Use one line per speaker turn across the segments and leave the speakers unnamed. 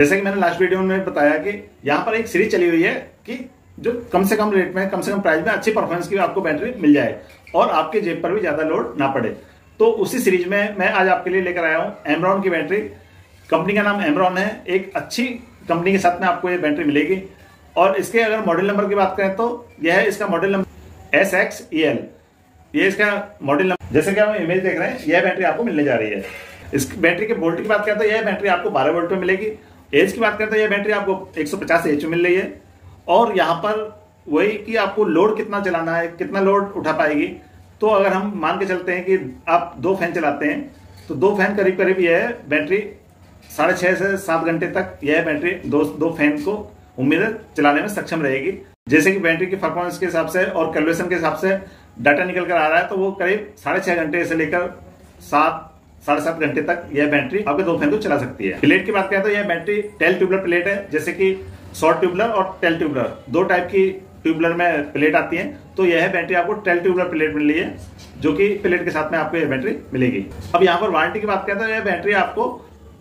जैसे कि मैंने लास्ट वीडियो में बताया कि यहाँ पर एक सीरीज़ चली हुई है कि जो कम से कम रेट में, कम से कम प्राइस में अच्छी परफॉर्मेंस की आपको बैटरी मिल जाए और आपके जेब पर भी ज़्यादा लोड ना पड़े। तो उसी सीरीज़ में मैं आज आपके लिए लेकर आया हूँ एमरॉन की बैटरी कंपनी का नाम एमरॉन है। एक अच्छी कंपनी के साथ में आपको ये बैटरी मिलेगी। और इसके अगर मॉडल नंबर की बात करें तो यह है इसका model number S X E L ये इसका मॉडल नंबर जैसे कि हम इमेज देख रहे हैं, यह बैटरी आपको मिलने जा रही है। इस बैटरी के वोल्ट की बात करें तो यह बैटरी आपको 12 वोल्ट में मिलेगी। एज की बात करें तो यह बैटरी आपको 150 एच मिल रही है। और यहाँ पर वही कि आपको लोड कितना चलाना है, कितना लोड उठा पाएगी। तो अगर हम मान के चलते हैं कि आप दो फ़ैन चलाते हैं तो दो फ़ैन करीब करीब यह बैटरी साढ़े छह से सात घंटे तक यह बैटरी दो दो फ़ैन को उम्मीद है चलाने में सक्षम रहेगी। जैसे कि बैटरी की परफॉर्मेंस के हिसाब से और कैलकुलेशन के हिसाब से डाटा निकल कर आ रहा है तो वो करीब साढ़े छह घंटे से लेकर सात साढ़े सात घंटे तक यह बैटरी आपके दो फ़ैन को चला सकती है। प्लेट की बात करें तो यह बैटरी टेल ट्यूबलर प्लेट है, जैसे कि शॉर्ट ट्यूबलर और टेल ट्यूबलर। दो टाइप की ट्यूबलर में प्लेट आती है तो यह बैटरी आपको टेल ट्यूबलर प्लेट मिल रही है, जो कि प्लेट के साथ में आपको यह बैटरी मिलेगी। अब यहाँ पर वारंटी की बात करें तो यह बैटरी आपको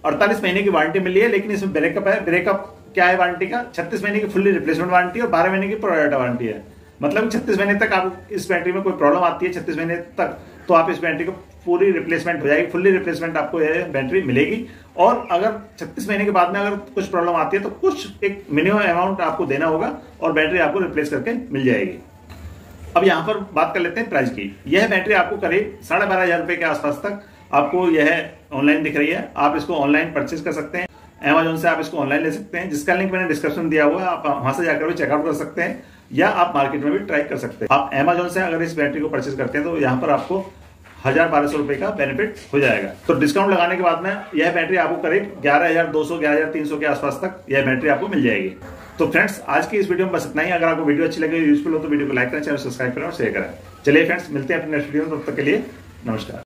अड़तालीस महीने की वारंटी मिली है, लेकिन इसमें ब्रेकअप है। ब्रेकअप क्या है वारंटी का? छत्तीस महीने की फुल्ली रिप्लेसमेंट वारंटी और बारह महीने की प्रोडक्ट वारंटी है। मतलब छत्तीस महीने तक आप इस बैटरी में कोई प्रॉब्लम आती है, छत्तीस महीने तक तो आप इस बैटरी को पूरी रिप्लेसमेंट हो जाएगी फुल्ली रिप्लेसमेंट आपको यह बैटरी मिलेगी। और अगर छत्तीस महीने के बाद में अगर कुछ प्रॉब्लम आती है तो कुछ एक मिनिमम अमाउंट आपको देना होगा और बैटरी आपको रिप्लेस करके मिल जाएगी। अब यहाँ पर बात कर लेते हैं प्राइस की। यह बैटरी आपको करीब साढ़े बारह हज़ार रुपए के आसपास तक आपको यह ऑनलाइन दिख रही है। आप इसको ऑनलाइन परचेज कर सकते हैं। अमेजोन से आप इसको ऑनलाइन ले सकते हैं। जिसका लिंक मैंने डिस्क्रिप्शन दिया हुआ है, आप वहाँ से जाकर भी चेकआउट कर सकते हैं या आप मार्केट में भी ट्राई कर सकते हैं। आप अमेजोन से अगर इस बैटरी को परचेज करते हैं तो यहाँ पर आपको हज़ार बारह सौ रुपए का बेनिफिट हो जाएगा। तो डिस्काउंट लगाने के बाद में यह बैटरी आपको करीब ग्यारह हज़ार दो सौ, ग्यारह हज़ार तीन सौ के आसपास तक यह बैटरी आपको मिल जाएगी। तो फ्रेंड्स आज की इस वीडियो में बस इतना ही। अगर आपको वीडियो अच्छी लगे यूजफुल हो तो वीडियो को लाइक करें चैनल सब्सक्राइब करें और शेयर करें। चलिए फ्रेंड्स मिलते हैं अपने नेक्स्ट वीडियो में। तब तक के लिए नमस्कार।